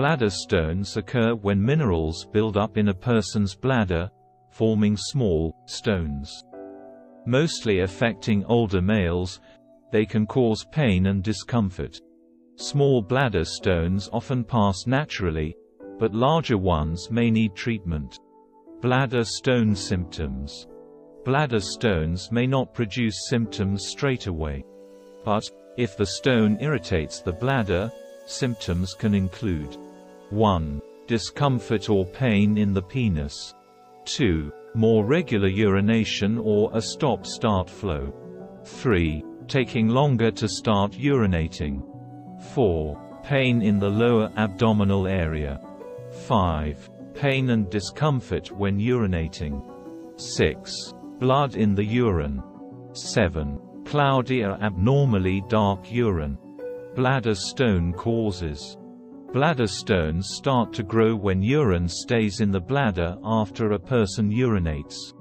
Bladder stones occur when minerals build up in a person's bladder, forming small, stones. Mostly affecting older males, they can cause pain and discomfort. Small bladder stones often pass naturally, but larger ones may need treatment. Bladder stone symptoms Bladder stones may not produce symptoms straight away. But, if the stone irritates the bladder, symptoms can include 1. Discomfort or pain in the penis. 2. More regular urination or a stop-start flow. 3. Taking longer to start urinating. 4. Pain in the lower abdominal area. 5. Pain and discomfort when urinating. 6. Blood in the urine. 7. Cloudy or abnormally dark urine. Bladder stone causes. Bladder stones start to grow when urine stays in the bladder after a person urinates.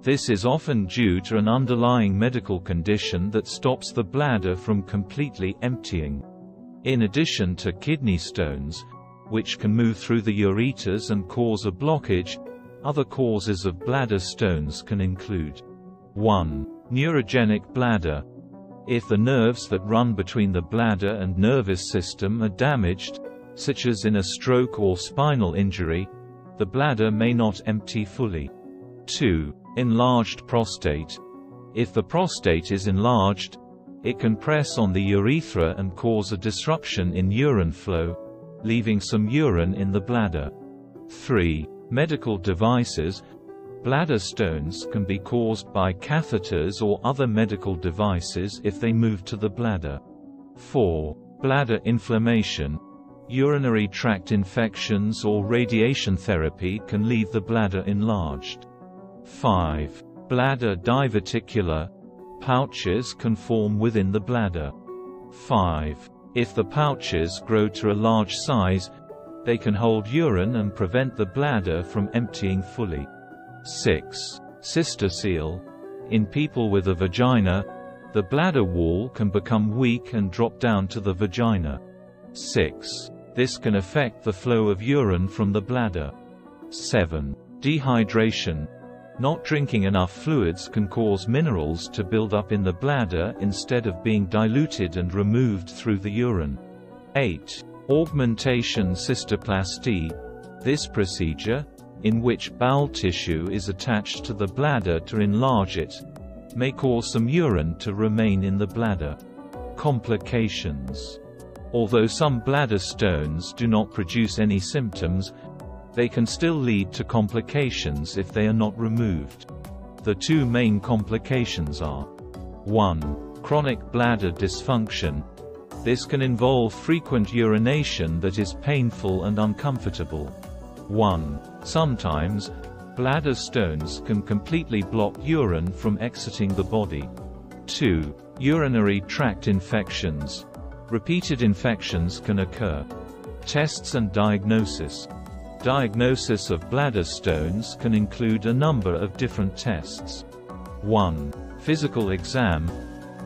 This is often due to an underlying medical condition that stops the bladder from completely emptying. In addition to kidney stones, which can move through the ureters and cause a blockage, other causes of bladder stones can include 1. Neurogenic bladder. If the nerves that run between the bladder and nervous system are damaged, such as in a stroke or spinal injury, the bladder may not empty fully. 2. Enlarged prostate. If the prostate is enlarged, it can press on the urethra and cause a disruption in urine flow, leaving some urine in the bladder. 3. Medical devices Bladder stones can be caused by catheters or other medical devices if they move to the bladder. 4. Bladder inflammation Urinary tract infections or radiation therapy can leave the bladder enlarged. 5. Bladder diverticular Pouches can form within the bladder. 5. If the pouches grow to a large size, they can hold urine and prevent the bladder from emptying fully. 6. Cystocele. In people with a vagina, the bladder wall can become weak and drop down to the vagina. 6. This can affect the flow of urine from the bladder. 7. Dehydration. Not drinking enough fluids can cause minerals to build up in the bladder instead of being diluted and removed through the urine. 8. Augmentation cystoplasty. This procedure, in which bowel tissue is attached to the bladder to enlarge it, may cause some urine to remain in the bladder. Complications Although some bladder stones do not produce any symptoms, they can still lead to complications if they are not removed. The two main complications are 1. Chronic bladder dysfunction, this can involve frequent urination that is painful and uncomfortable. 1. Sometimes, bladder stones can completely block urine from exiting the body. 2. Urinary tract infections. Repeated infections can occur. Tests and diagnosis. Diagnosis of bladder stones can include a number of different tests. 1. Physical exam,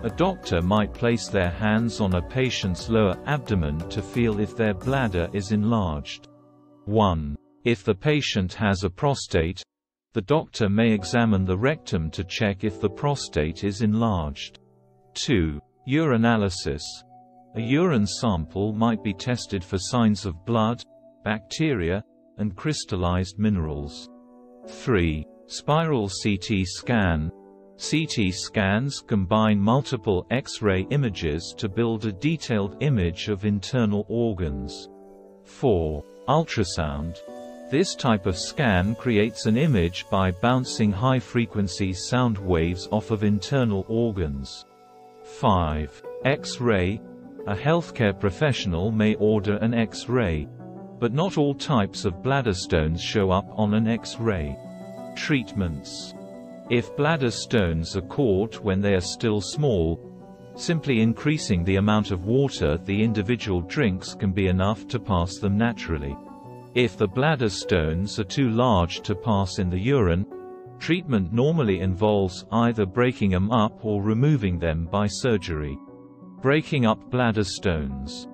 a doctor might place their hands on a patient's lower abdomen to feel if their bladder is enlarged. 1. If the patient has a prostate, the doctor may examine the rectum to check if the prostate is enlarged. 2. Urinalysis. A urine sample might be tested for signs of blood, bacteria, and crystallized minerals. 3. Spiral CT scan. CT scans combine multiple X-ray images to build a detailed image of internal organs. 4. Ultrasound. This type of scan creates an image by bouncing high-frequency sound waves off of internal organs. 5. X-ray. A healthcare professional may order an X-ray. But not all types of bladder stones show up on an X-ray. Treatments if bladder stones are caught when they are still small, simply increasing the amount of water the individual drinks can be enough to pass them naturally. If the bladder stones are too large to pass in the urine, treatment normally involves either breaking them up or removing them by surgery. Breaking up bladder stones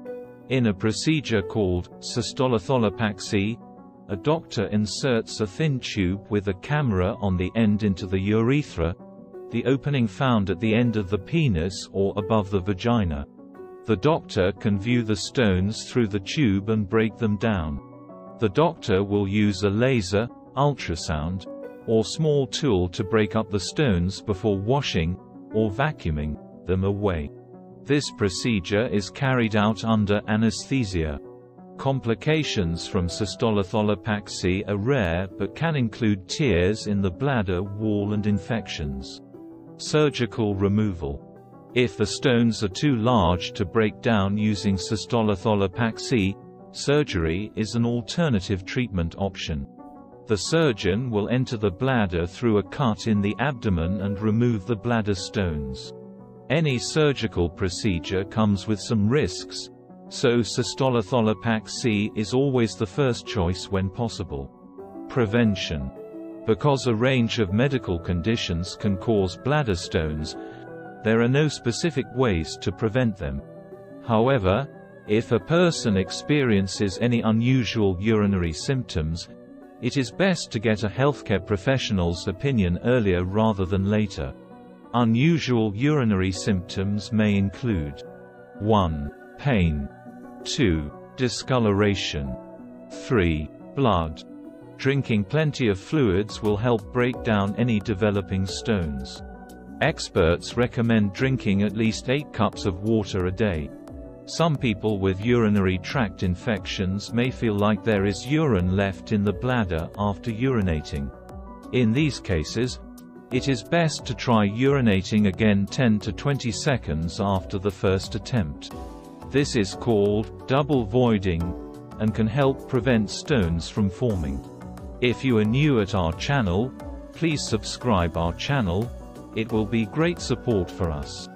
In a procedure called cystolitholapaxy, a doctor inserts a thin tube with a camera on the end into the urethra, the opening found at the end of the penis or above the vagina. The doctor can view the stones through the tube and break them down. The doctor will use a laser, ultrasound, or small tool to break up the stones before washing, or vacuuming, them away. This procedure is carried out under anesthesia. Complications from cystolitholapaxy are rare but can include tears in the bladder wall and infections. Surgical removal. If the stones are too large to break down using cystolitholapaxy, surgery is an alternative treatment option. The surgeon will enter the bladder through a cut in the abdomen and remove the bladder stones. Any surgical procedure comes with some risks, so cystolitholapaxy is always the first choice when possible. Prevention. Because a range of medical conditions can cause bladder stones, there are no specific ways to prevent them. However, if a person experiences any unusual urinary symptoms, it is best to get a healthcare professional's opinion earlier rather than later. Unusual urinary symptoms may include 1. Pain 2. Discoloration. 3. Blood. Drinking plenty of fluids will help break down any developing stones. Experts recommend drinking at least 8 cups of water a day. Some people with urinary tract infections may feel like there is urine left in the bladder after urinating. In these cases, it is best to try urinating again 10 to 20 seconds after the first attempt. This is called double voiding and can help prevent stones from forming. If you are new at our channel, please subscribe our channel, it will be great support for us.